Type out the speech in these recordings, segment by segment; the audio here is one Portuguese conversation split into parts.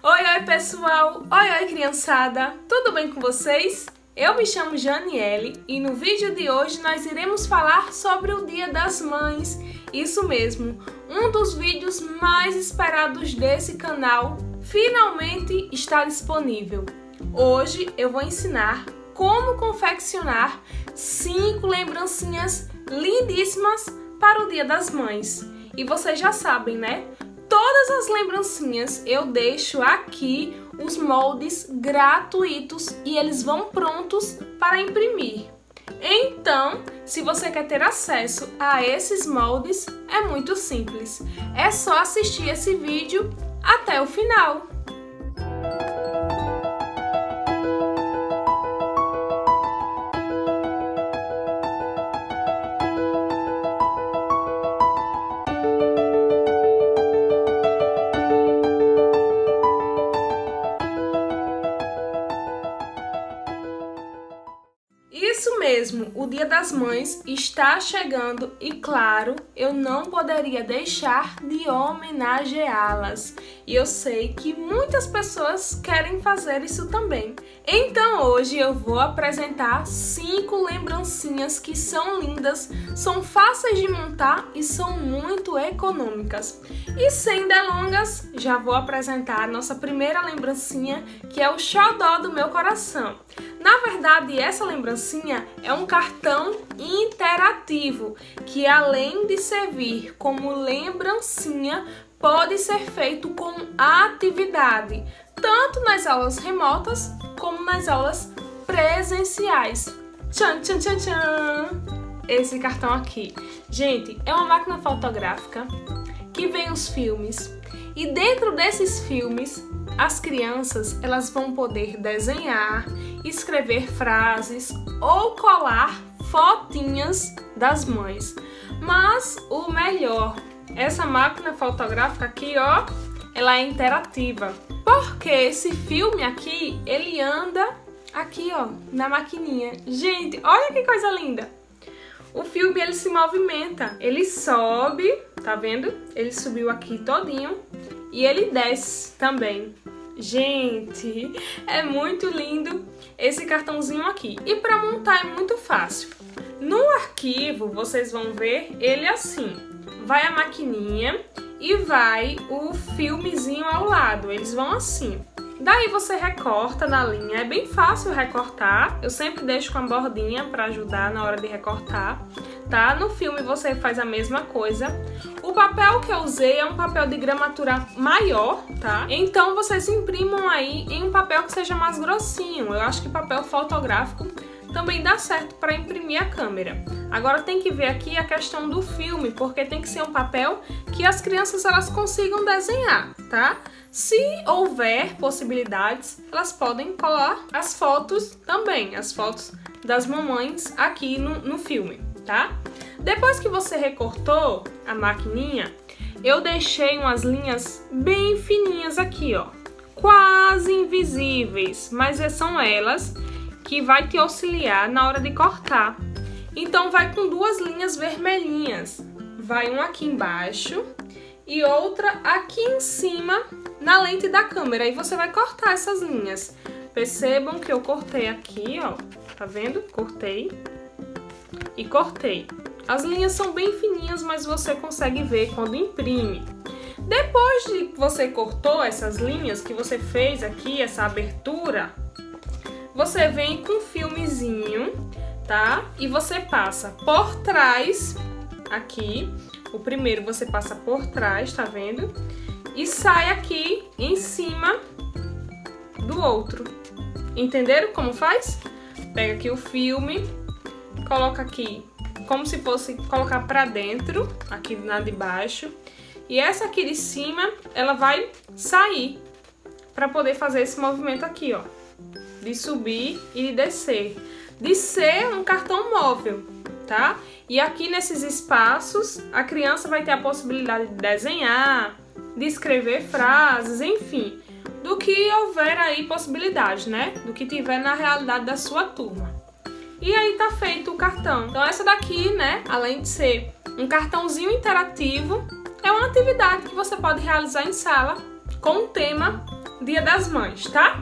Oi, oi pessoal! Oi, oi criançada! Tudo bem com vocês? Eu me chamo Janiele e no vídeo de hoje nós iremos falar sobre o Dia das Mães. Isso mesmo, um dos vídeos mais esperados desse canal finalmente está disponível. Hoje eu vou ensinar como confeccionar cinco lembrancinhas lindíssimas para o Dia das Mães. E vocês já sabem, né? Todas as lembrancinhas eu deixo aqui os moldes gratuitos e eles vão prontos para imprimir. Então, se você quer ter acesso a esses moldes, é muito simples. É só assistir esse vídeo até o final. Das Mães está chegando e, claro, eu não poderia deixar de homenageá-las. E eu sei que muitas pessoas querem fazer isso também. Então hoje eu vou apresentar cinco lembrancinhas que são lindas, são fáceis de montar e são muito econômicas. E sem delongas, já vou apresentar a nossa primeira lembrancinha, que é o xodó do meu coração. Na verdade, essa lembrancinha é um cartão interativo que, além de servir como lembrancinha, pode ser feito com atividade, tanto nas aulas remotas como nas aulas presenciais. Tchan, tchan, tchan, tchan! Esse cartão aqui. Gente, é uma máquina fotográfica que vem os filmes e dentro desses filmes as crianças elas vão poder desenhar, escrever frases ou colar fotinhas das mães. Mas o melhor, essa máquina fotográfica aqui, ó, ela é interativa. Porque esse filme aqui, ele anda aqui, ó, na maquininha. Gente, olha que coisa linda. O filme ele se movimenta, ele sobe, tá vendo? Ele subiu aqui todinho e ele desce também. Gente, é muito lindo esse cartãozinho aqui. E para montar é muito fácil. No arquivo, vocês vão ver ele assim. Vai a maquininha e vai o filmezinho ao lado. Eles vão assim. Daí você recorta na linha, é bem fácil recortar. Eu sempre deixo com a bordinha para ajudar na hora de recortar, tá? No filme você faz a mesma coisa. O papel que eu usei é um papel de gramatura maior, tá? Então vocês imprimam aí em um papel que seja mais grossinho. Eu acho que papel fotográfico também dá certo para imprimir a câmera. Agora tem que ver aqui a questão do filme, porque tem que ser um papel que as crianças elas consigam desenhar, tá? Se houver possibilidades, elas podem colar as fotos também, as fotos das mamães aqui no, no filme, tá? Depois que você recortou a maquininha, eu deixei umas linhas bem fininhas aqui, ó, quase invisíveis, mas são elas que vai te auxiliar na hora de cortar. Então vai com duas linhas vermelhinhas, vai uma aqui embaixo e outra aqui em cima na lente da câmera. E você vai cortar essas linhas. Percebam que eu cortei aqui, ó. Tá vendo? Cortei. E cortei. As linhas são bem fininhas, mas você consegue ver quando imprime. Depois de que você cortou essas linhas, que você fez aqui, essa abertura, você vem com um filmezinho, tá? E você passa por trás, aqui. O primeiro você passa por trás, tá vendo? e sai aqui em cima do outro. Entenderam como faz? Pega aqui o filme, coloca aqui como se fosse colocar para dentro, aqui na de baixo. E essa aqui de cima, ela vai sair para poder fazer esse movimento aqui, ó. De subir e de descer. De ser um cartão móvel, tá? E aqui nesses espaços, a criança vai ter a possibilidade de desenhar, de escrever frases, enfim, do que houver aí possibilidade, né? Do que tiver na realidade da sua turma. E aí tá feito o cartão. Então essa daqui, né, além de ser um cartãozinho interativo, é uma atividade que você pode realizar em sala com um tema Dia das Mães, tá?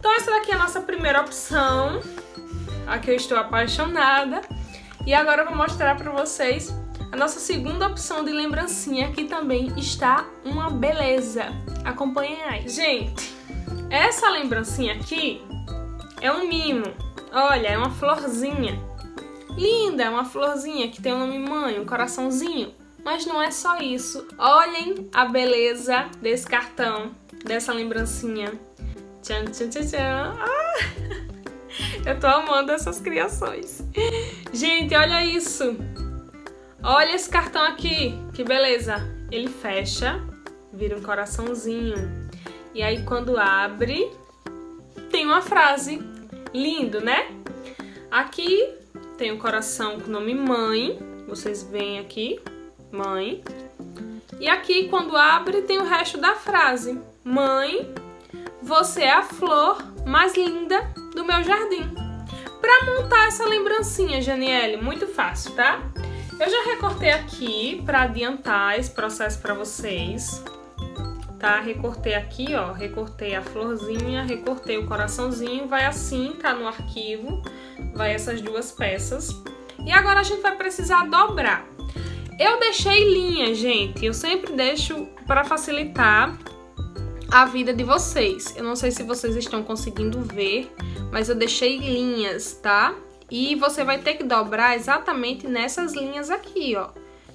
Então essa daqui é a nossa primeira opção, a que eu estou apaixonada. E agora eu vou mostrar para vocês a nossa segunda opção de lembrancinha, que também está uma beleza. Acompanhem aí. Gente, essa lembrancinha aqui é um mimo. Olha, é uma florzinha. Linda, é uma florzinha que tem o nome mãe, um coraçãozinho. Mas não é só isso. Olhem a beleza desse cartão, dessa lembrancinha. Tchan, tchan, tchan, tchan. Ah! Eu tô amando essas criações. Gente, olha isso. Olha esse cartão aqui. Que beleza. Ele fecha, vira um coraçãozinho. E aí quando abre, tem uma frase. Lindo, né? Aqui tem o um coração com o nome mãe. Vocês veem aqui, mãe. E aqui quando abre tem o resto da frase. Mãe, você é a flor mais linda do meu jardim. Para montar essa lembrancinha, Janiele, muito fácil, tá? Eu já recortei aqui para adiantar esse processo para vocês. Tá? Recortei aqui, ó, recortei a florzinha, recortei o coraçãozinho, vai assim, tá no arquivo, vai essas duas peças. E agora a gente vai precisar dobrar. Eu deixei linha, gente, eu sempre deixo para facilitar a vida de vocês. Eu não sei se vocês estão conseguindo ver, mas eu deixei linhas, tá? E você vai ter que dobrar exatamente nessas linhas aqui, ó.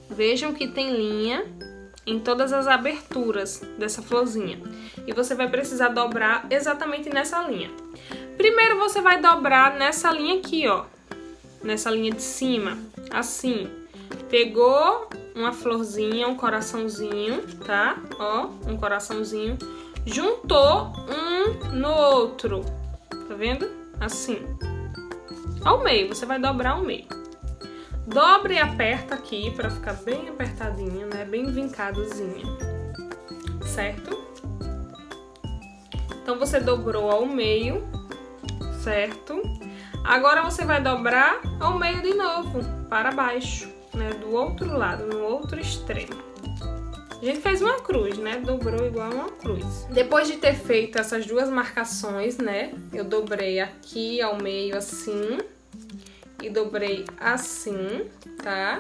Vejam que tem linha em todas as aberturas dessa florzinha. E você vai precisar dobrar exatamente nessa linha. Primeiro você vai dobrar nessa linha aqui, ó. Nessa linha de cima, assim. Pegou uma florzinha, um coraçãozinho, tá? Ó, um coraçãozinho juntou um no outro. Tá vendo? Assim. Ao meio, você vai dobrar ao meio. Dobre e aperta aqui para ficar bem apertadinha, né? Bem vincadozinha. Certo? Então você dobrou ao meio, certo? Agora você vai dobrar ao meio de novo, para baixo, né? Do outro lado, no outro extremo. A gente fez uma cruz, né? Dobrou igual uma cruz. Depois de ter feito essas duas marcações, né? Eu dobrei aqui ao meio assim e dobrei assim, tá?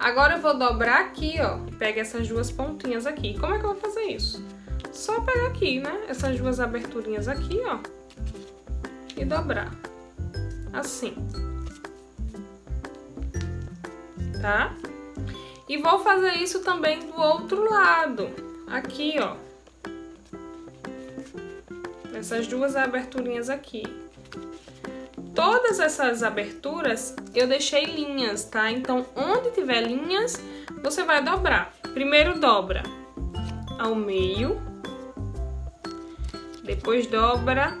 Agora eu vou dobrar aqui, ó. Pega essas duas pontinhas aqui. Como é que eu vou fazer isso? Só pegar aqui, né? Essas duas aberturinhas aqui, ó. E dobrar. Assim. Tá? E vou fazer isso também do outro lado. Aqui, ó. Essas duas aberturinhas aqui. Todas essas aberturas eu deixei linhas, tá? Então, onde tiver linhas, você vai dobrar. Primeiro dobra ao meio. Depois dobra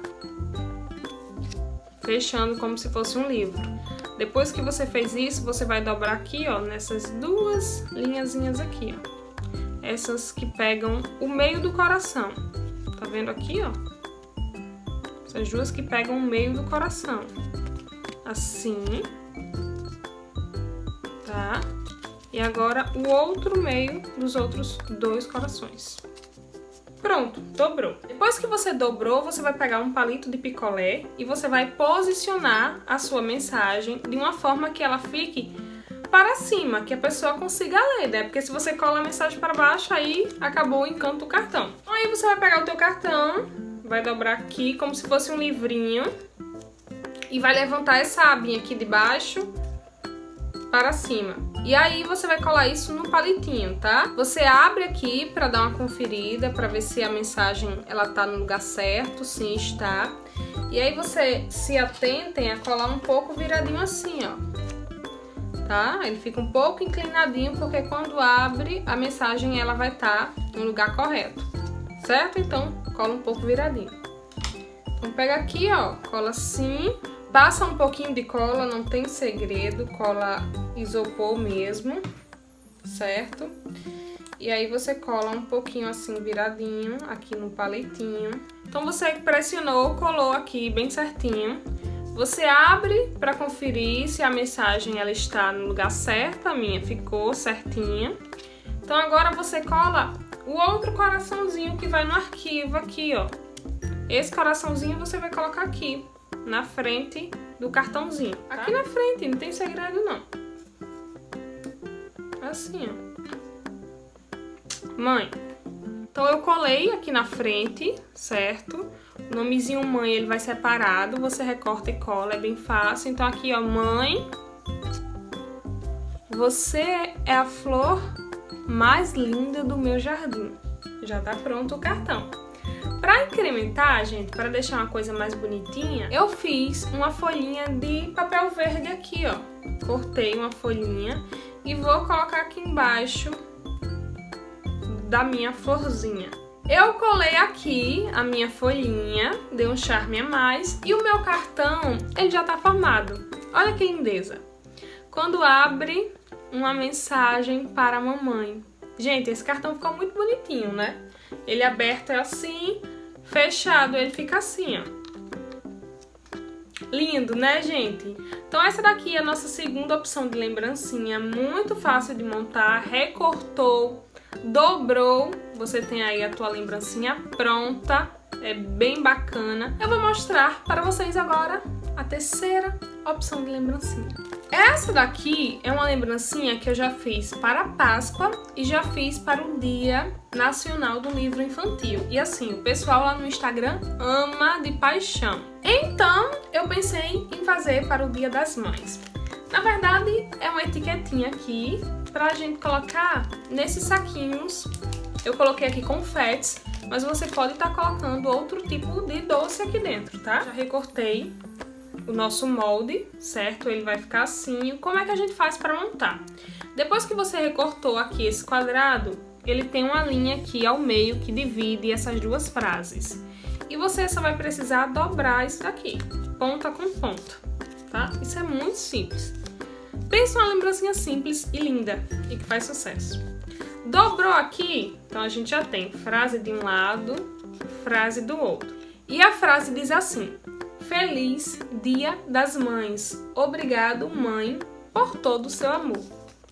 fechando como se fosse um livro. Depois que você fez isso, você vai dobrar aqui, ó, nessas duas linhazinhas aqui, ó. Essas que pegam o meio do coração. Tá vendo aqui, ó? Essas duas que pegam o meio do coração. Assim. Tá? E agora o outro meio dos outros dois corações. Pronto, dobrou. Depois que você dobrou, você vai pegar um palito de picolé e você vai posicionar a sua mensagem de uma forma que ela fique para cima, que a pessoa consiga ler, né? Porque se você cola a mensagem para baixo, aí acabou o encanto do cartão. Aí você vai pegar o teu cartão, vai dobrar aqui como se fosse um livrinho e vai levantar essa abinha aqui de baixo para cima. E aí você vai colar isso no palitinho, tá? Você abre aqui para dar uma conferida, para ver se a mensagem ela tá no lugar certo, sim está. E aí você se atentem a colar um pouco viradinho assim, ó. Tá? Ele fica um pouco inclinadinho porque quando abre a mensagem ela vai estar tá no lugar correto. Certo? Então, cola um pouco viradinho. Então pega aqui, ó, cola assim Passa um pouquinho de cola, não tem segredo, cola isopor mesmo, certo? E aí você cola um pouquinho assim viradinho aqui no palitinho. Então você pressionou, colou aqui bem certinho. Você abre para conferir se a mensagem ela está no lugar certo, a minha ficou certinha. Então agora você cola o outro coraçãozinho que vai no arquivo aqui, ó. Esse coraçãozinho você vai colocar aqui, na frente do cartãozinho. Tá? Aqui na frente, não tem segredo não. Assim, ó. Mãe. Então eu colei aqui na frente, certo? O nomezinho mãe, ele vai separado, você recorta e cola, é bem fácil. Então aqui, ó, mãe. Você é a flor mais linda do meu jardim. Já tá pronto o cartão. Para incrementar, gente, para deixar uma coisa mais bonitinha, eu fiz uma folhinha de papel verde aqui, ó. Cortei uma folhinha e vou colocar aqui embaixo da minha florzinha. Eu colei aqui a minha folhinha, dei um charme a mais e o meu cartão, ele já tá formado. Olha que lindeza. Quando abre, uma mensagem para a mamãe. Gente, esse cartão ficou muito bonitinho, né? Ele aberto é assim, fechado ele fica assim, ó. Lindo, né, gente? Então essa daqui é a nossa segunda opção de lembrancinha, muito fácil de montar, recortou, dobrou, você tem aí a tua lembrancinha pronta, é bem bacana. Eu vou mostrar para vocês agora a terceira opção de lembrancinha. Essa daqui é uma lembrancinha que eu já fiz para a Páscoa e já fiz para o Dia Nacional do Livro Infantil. E assim, o pessoal lá no Instagram ama de paixão. Então, eu pensei em fazer para o Dia das Mães. Na verdade, é uma etiquetinha aqui para a gente colocar nesses saquinhos. Eu coloquei aqui confetes, mas você pode estar tá colocando outro tipo de doce aqui dentro, tá? Já recortei o nosso molde, certo? Ele vai ficar assim. Como é que a gente faz para montar? Depois que você recortou aqui esse quadrado, ele tem uma linha aqui ao meio que divide essas duas frases. E você só vai precisar dobrar isso daqui, ponta com ponta, tá? Isso é muito simples. Pensa uma lembrancinha simples e linda e que faz sucesso. Dobrou aqui, então a gente já tem frase de um lado, frase do outro. E a frase diz assim: Feliz Dia das Mães. Obrigado, mãe, por todo o seu amor.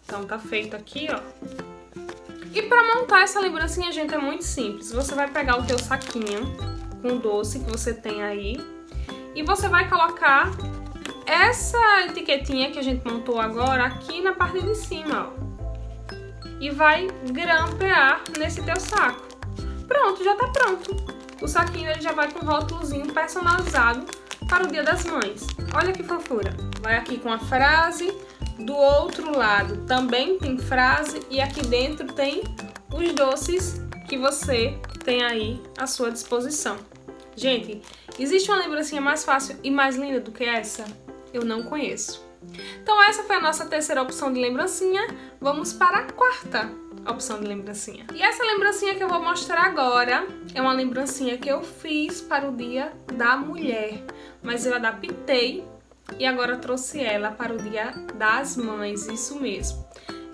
Então tá feito aqui, ó. E para montar essa lembrancinha, gente, é muito simples. Você vai pegar o teu saquinho com doce que você tem aí e você vai colocar essa etiquetinha que a gente montou agora aqui na parte de cima, ó. E vai grampear nesse teu saco. Pronto, já tá pronto. O saquinho ele já vai com um rótulozinho personalizado para o Dia das Mães. Olha que fofura. Vai aqui com a frase, do outro lado também tem frase e aqui dentro tem os doces que você tem aí à sua disposição. Gente, existe uma lembrancinha mais fácil e mais linda do que essa? Eu não conheço. Então essa foi a nossa terceira opção de lembrancinha. Vamos para a quarta opção de lembrancinha. E essa lembrancinha que eu vou mostrar agora é uma lembrancinha que eu fiz para o Dia da Mulher, mas eu adaptei e agora trouxe ela para o Dia das Mães, isso mesmo.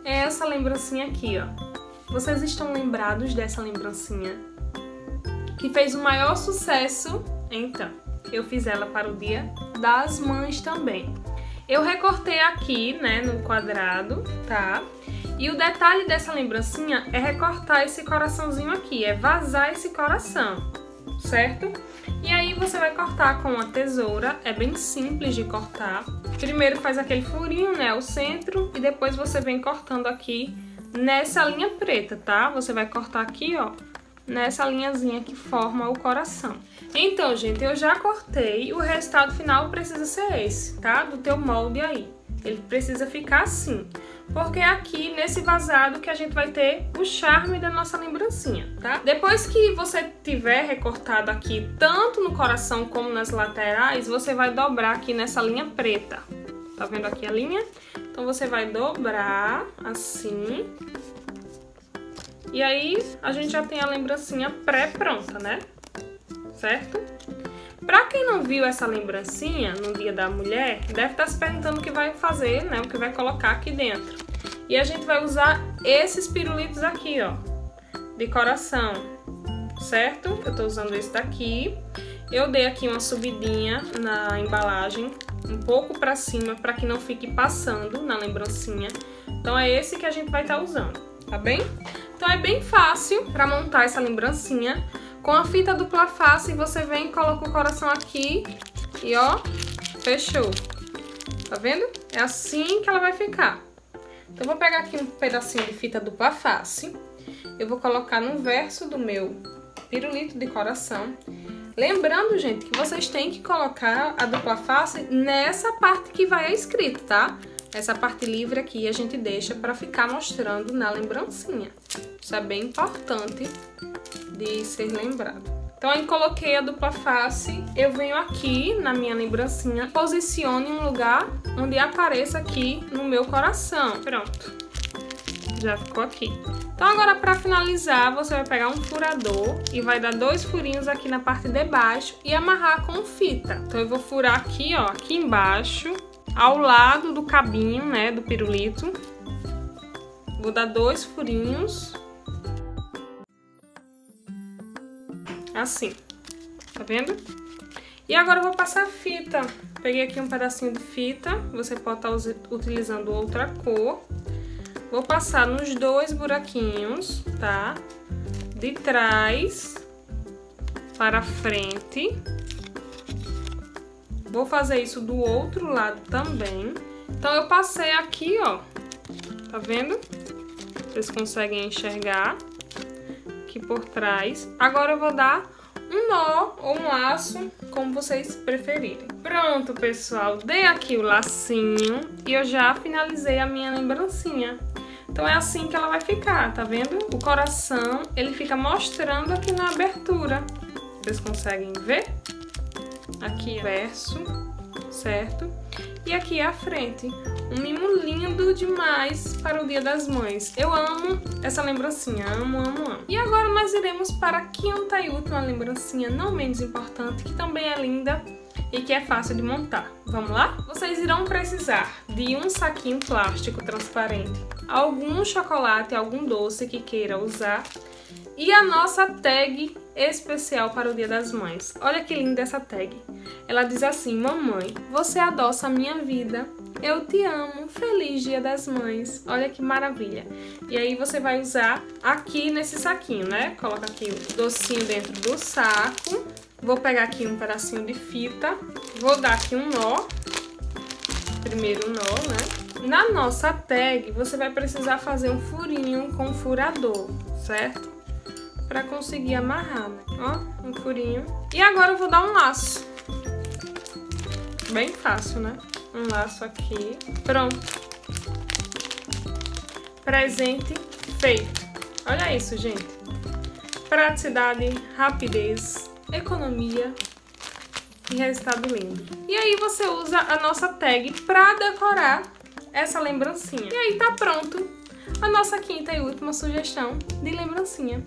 É essa lembrancinha aqui, ó. Vocês estão lembrados dessa lembrancinha? Que fez o maior sucesso? Então, eu fiz ela para o Dia das Mães também. Eu recortei aqui, né, no quadrado, tá? E o detalhe dessa lembrancinha é recortar esse coraçãozinho aqui, é vazar esse coração, certo? E aí você vai cortar com a tesoura, é bem simples de cortar. Primeiro faz aquele furinho, né, o centro, e depois você vem cortando aqui nessa linha preta, tá? Você vai cortar aqui, ó, nessa linhazinha que forma o coração. Então, gente, eu já cortei, o resultado final precisa ser esse, tá? Do teu molde aí. Ele precisa ficar assim porque é aqui nesse vazado que a gente vai ter o charme da nossa lembrancinha, tá? Depois que você tiver recortado aqui tanto no coração como nas laterais, você vai dobrar aqui nessa linha preta. Tá vendo aqui a linha? Então você vai dobrar assim. E aí a gente já tem a lembrancinha pré-pronta, né? Certo? Pra quem não viu essa lembrancinha no Dia da Mulher, deve estar tá se perguntando o que vai fazer, né? O que vai colocar aqui dentro. E a gente vai usar esses pirulitos aqui, ó, de coração, certo? Eu tô usando esse daqui. Eu dei aqui uma subidinha na embalagem, um pouco pra cima, pra que não fique passando na lembrancinha. Então é esse que a gente vai estar tá usando, tá bem? Então é bem fácil pra montar essa lembrancinha Com a fita dupla face, você vem e coloca o coração aqui e ó, fechou. Tá vendo? É assim que ela vai ficar. Então, vou pegar aqui um pedacinho de fita dupla face. Eu vou colocar no verso do meu pirulito de coração. Lembrando, gente, que vocês têm que colocar a dupla face nessa parte que vai escrito, tá? Essa parte livre aqui a gente deixa para ficar mostrando na lembrancinha. Isso é bem importante de ser lembrado. Então, aí coloquei a dupla face, eu venho aqui na minha lembrancinha, posicione em um lugar onde apareça aqui no meu coração. Pronto. Já ficou aqui. Então, agora para finalizar, você vai pegar um furador e vai dar dois furinhos aqui na parte de baixo e amarrar com fita. Então, eu vou furar aqui, ó, aqui embaixo, ao lado do cabinho, né, do pirulito. Vou dar dois furinhos Assim, tá vendo? E agora eu vou passar fita. Peguei aqui um pedacinho de fita, você pode estar tá utilizando outra cor. Vou passar nos dois buraquinhos, tá? De trás para frente. Vou fazer isso do outro lado também. Então, eu passei aqui, ó. Tá vendo? Vocês conseguem enxergar aqui por trás. Agora eu vou dar um nó ou um laço, como vocês preferirem. Pronto, pessoal, dei aqui o lacinho e eu já finalizei a minha lembrancinha. Então é assim que ela vai ficar, tá vendo? O coração, ele fica mostrando aqui na abertura. Vocês conseguem ver? Aqui é o verso, certo? E aqui é a frente. Um mimo lindo demais para o Dia das Mães. Eu amo essa lembrancinha, amo, amo, amo. E agora nós iremos para a quinta e última lembrancinha, não menos importante, que também é linda e que é fácil de montar. Vamos lá? Vocês irão precisar de um saquinho plástico transparente, algum chocolate, algum doce que queira usar e a nossa tag especial para o Dia das Mães. Olha que linda essa tag. Ela diz assim: Mamãe, você adoça a minha vida. Eu te amo. Feliz Dia das Mães. Olha que maravilha. E aí você vai usar aqui nesse saquinho, né? Coloca aqui o docinho dentro do saco. Vou pegar aqui um pedacinho de fita. Vou dar aqui um nó. Primeiro nó, né? Na nossa tag, você vai precisar fazer um furinho com furador, certo? Pra conseguir amarrar, né? Ó, um furinho. E agora eu vou dar um laço. Bem fácil, né? Um laço aqui. Pronto. Presente feito. Olha isso, gente. Praticidade, rapidez, economia e resultado lindo. E aí você usa a nossa tag para decorar essa lembrancinha. E aí tá pronto a nossa quinta e última sugestão de lembrancinha.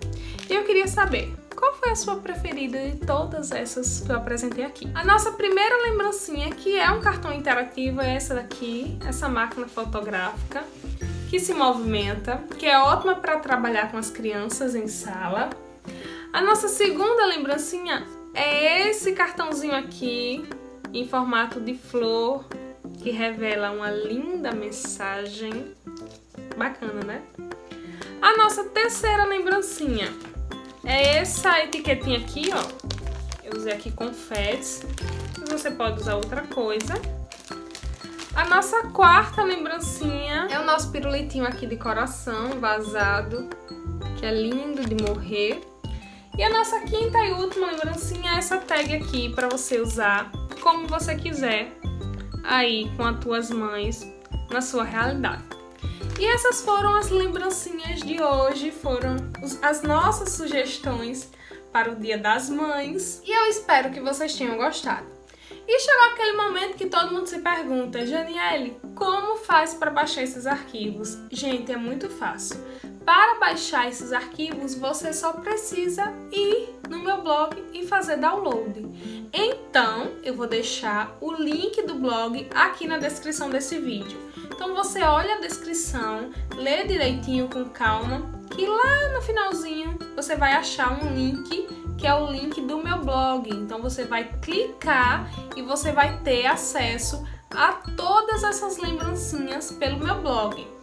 E eu queria saber, qual foi a sua preferida de todas essas que eu apresentei aqui? A nossa primeira lembrancinha, que é um cartão interativo, é essa daqui, essa máquina fotográfica que se movimenta, que é ótima para trabalhar com as crianças em sala. A nossa segunda lembrancinha é esse cartãozinho aqui, em formato de flor, que revela uma linda mensagem. Bacana, né? A nossa terceira lembrancinha é essa etiquetinha aqui, ó. Eu usei aqui confetes, você pode usar outra coisa. A nossa quarta lembrancinha é o nosso pirulitinho aqui de coração vazado, que é lindo de morrer. E a nossa quinta e última lembrancinha é essa tag aqui para você usar como você quiser aí com as tuas mães na sua realidade. E essas foram as lembrancinhas de hoje, foram as nossas sugestões para o Dia das Mães. E eu espero que vocês tenham gostado. E chegou aquele momento que todo mundo se pergunta, Janiele, como faz para baixar esses arquivos? Gente, é muito fácil. Para baixar esses arquivos, você só precisa ir no meu blog e fazer download. Então, eu vou deixar o link do blog aqui na descrição desse vídeo. Então você olha a descrição, lê direitinho com calma, que lá no finalzinho você vai achar um link que é o link do meu blog. Então você vai clicar e você vai ter acesso a todas essas lembrancinhas pelo meu blog.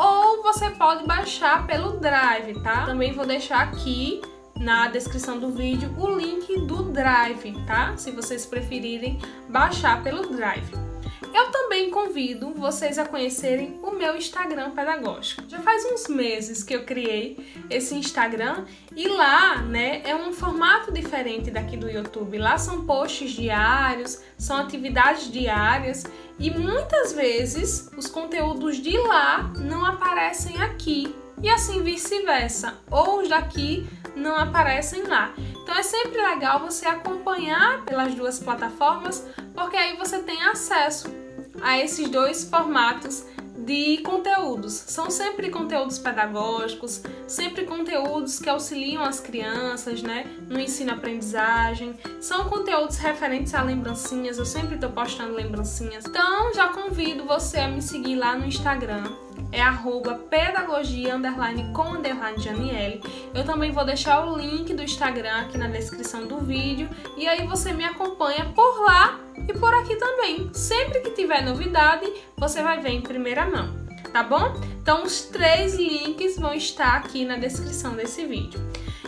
Ou você pode baixar pelo Drive, tá? Também vou deixar aqui na descrição do vídeo o link do Drive, tá? Se vocês preferirem baixar pelo Drive. Eu também convido vocês a conhecerem o meu Instagram pedagógico. Já faz uns meses que eu criei esse Instagram e lá, né, é um formato diferente daqui do YouTube. Lá são posts diários, são atividades diárias e muitas vezes os conteúdos de lá não aparecem aqui e assim vice-versa, ou os daqui não aparecem lá. Então é sempre legal você acompanhar pelas duas plataformas, porque aí você tem acesso a esses dois formatos de conteúdos. São sempre conteúdos pedagógicos, sempre conteúdos que auxiliam as crianças, né, no ensino-aprendizagem. São conteúdos referentes a lembrancinhas, eu sempre estou postando lembrancinhas. Então, já convido você a me seguir lá no Instagram é arroba pedagogia underline com underline Janiele. Eu também vou deixar o link do Instagram aqui na descrição do vídeo e aí você me acompanha por lá e por aqui também. Sempre que tiver novidade, você vai ver em primeira mão, tá bom? Então os três links vão estar aqui na descrição desse vídeo.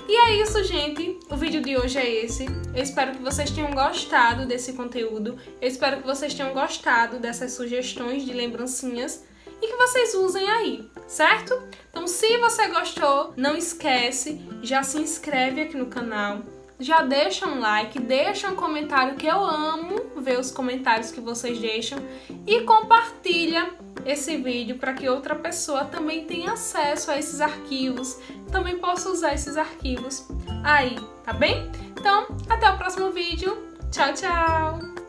E é isso, gente. O vídeo de hoje é esse. Eu espero que vocês tenham gostado desse conteúdo. Eu espero que vocês tenham gostado dessas sugestões de lembrancinhas e que vocês usem aí, certo? Então, se você gostou, não esquece, já se inscreve aqui no canal, já deixa um like, deixa um comentário que eu amo ver os comentários que vocês deixam e compartilha esse vídeo para que outra pessoa também tenha acesso a esses arquivos, também possa usar esses arquivos aí, tá bem? Então, até o próximo vídeo. Tchau, tchau!